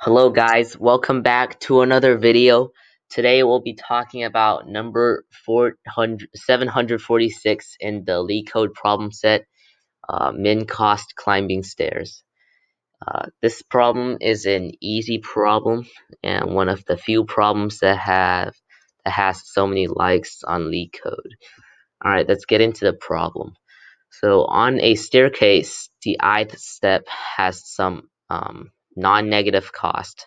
Hello guys, welcome back to another video. Today we'll be talking about number 746 in the LeetCode problem set, uh, min cost climbing stairs. Uh, this problem is an easy problem and one of the few problems that have that has so many likes on LeetCode. Alright, let's get into the problem. So on a staircase, the ith step has some um, non-negative cost.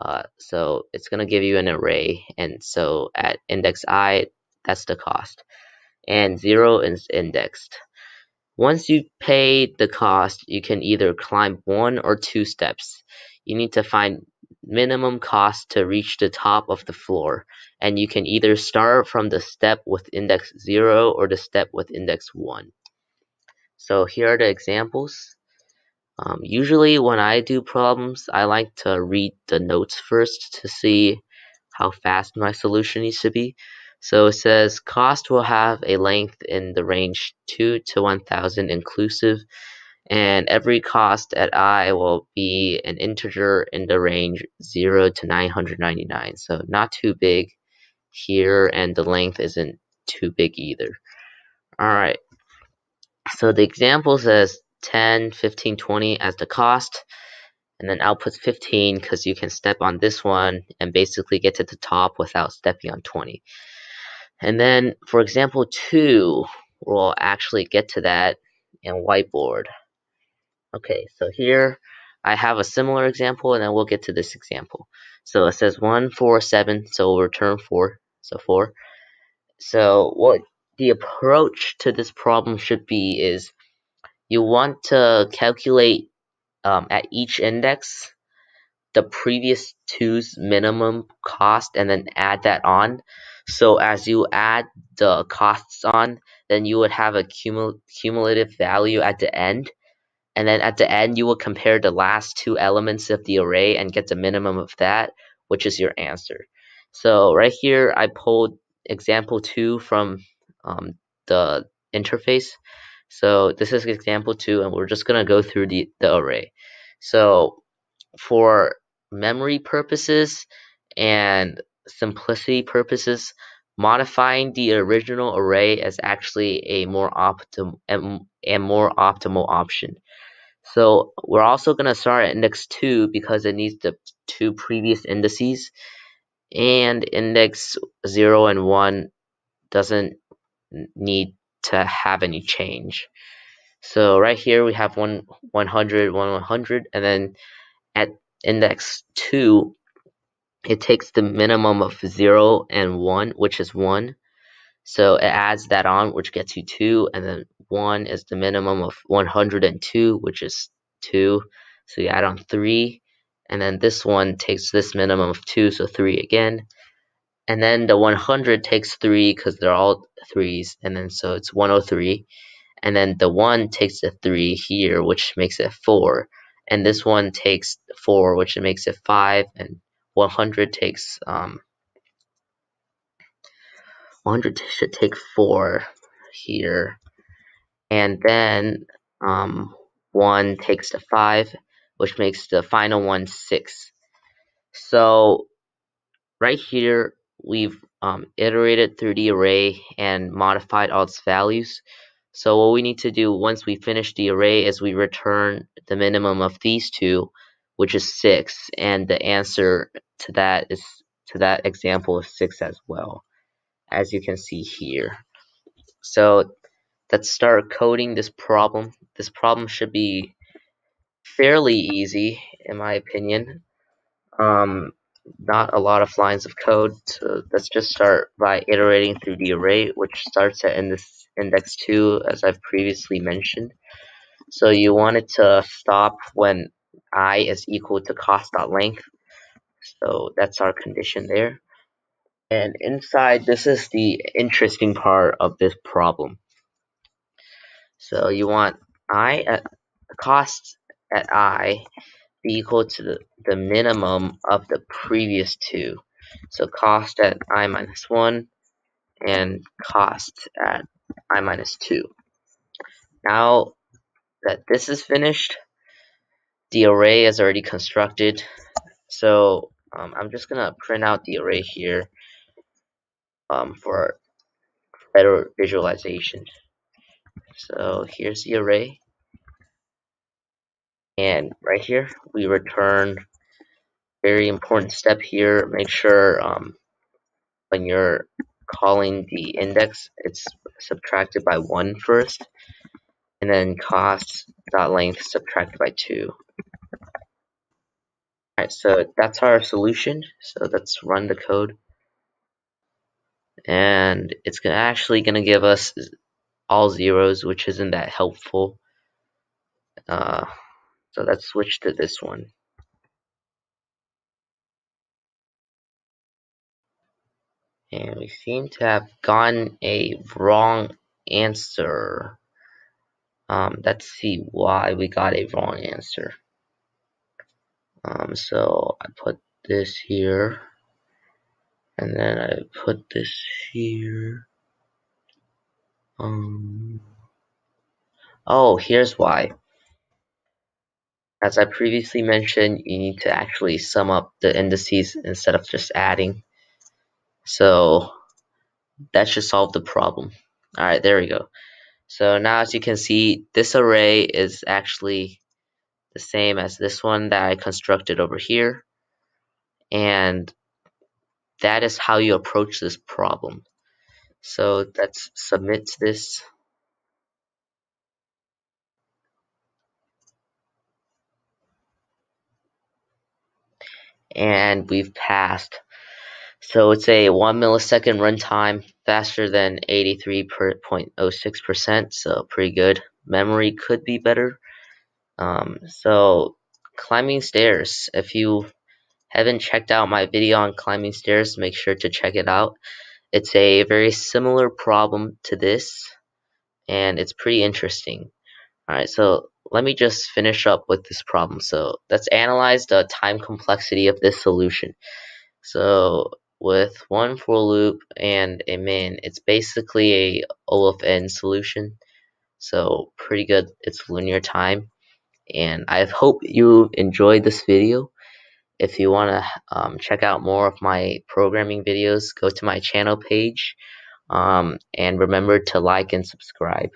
Uh, so it's going to give you an array. And so at index i, that's the cost. And 0 is indexed. Once you pay the cost, you can either climb one or two steps. You need to find minimum cost to reach the top of the floor. And you can either start from the step with index 0 or the step with index 1. So here are the examples. Um, usually when I do problems, I like to read the notes first to see how fast my solution needs to be. So it says cost will have a length in the range 2 to 1000 inclusive and every cost at i will be an integer in the range 0 to 999 so not too big here and the length isn't too big either. Alright so the example says 10, 15, 20 as the cost, and then outputs 15 because you can step on this one and basically get to the top without stepping on 20. And then for example 2, we'll actually get to that in whiteboard. Okay, so here I have a similar example and then we'll get to this example. So it says 1, 4, 7, so we'll return 4, so 4. So what the approach to this problem should be is you want to calculate um, at each index the previous two's minimum cost and then add that on. So as you add the costs on, then you would have a cumul cumulative value at the end. And then at the end, you will compare the last two elements of the array and get the minimum of that, which is your answer. So right here, I pulled example 2 from um, the interface. So this is example two, and we're just gonna go through the, the array. So for memory purposes and simplicity purposes, modifying the original array is actually a more optimal and more optimal option. So we're also going to start at index 2 because it needs the two previous indices and index 0 and 1 doesn't need to have any change. So right here we have one 100, 1 100, and then at index 2, it takes the minimum of 0 and 1, which is 1. So it adds that on, which gets you 2, and then 1 is the minimum of 102, which is 2. So you add on 3, and then this one takes this minimum of 2, so 3 again. And then the 100 takes 3 because they're all threes, and then so it's 103. And then the 1 takes the 3 here, which makes it 4. And this one takes 4, which makes it 5. And 100 takes, um, 100 should take 4 here. And then um, 1 takes the 5, which makes the final one 6. So right here, we've um, iterated through the array and modified all its values. So what we need to do once we finish the array is we return the minimum of these two, which is 6, and the answer to that is to that example is 6 as well, as you can see here. So let's start coding this problem. This problem should be fairly easy, in my opinion. Um, not a lot of lines of code. So let's just start by iterating through the array, which starts at index, index 2, as I've previously mentioned. So you want it to stop when i is equal to cost.length. So that's our condition there. And inside, this is the interesting part of this problem. So you want i at cost at i be equal to the, the minimum of the previous two. So cost at i minus 1 and cost at i minus 2. Now that this is finished, the array is already constructed. So um, I'm just gonna print out the array here um, for better visualization. So here's the array. And right here, we return very important step here. Make sure um, when you're calling the index, it's subtracted by 1 first, and then cost dot length subtracted by 2. Alright, so that's our solution. So let's run the code. And it's gonna, actually going to give us all zeros, which isn't that helpful. Uh, so let's switch to this one. And we seem to have gotten a wrong answer. Um, let's see why we got a wrong answer. Um, so I put this here, and then I put this here. Um, oh, here's why. As I previously mentioned, you need to actually sum up the indices instead of just adding. So that should solve the problem. Alright, there we go. So now as you can see, this array is actually the same as this one that I constructed over here. And that is how you approach this problem. So let's submit this. And we've passed. So it's a 1 millisecond runtime, faster than 83.06%, so pretty good. Memory could be better. Um, so climbing stairs, if you haven't checked out my video on climbing stairs, make sure to check it out. It's a very similar problem to this, and it's pretty interesting. Alright, so let me just finish up with this problem. So let's analyze the time complexity of this solution. So with one for loop and a min, it's basically a O of n solution. So pretty good, it's linear time. And I hope you enjoyed this video. If you want to um, check out more of my programming videos, go to my channel page. Um, and remember to like and subscribe.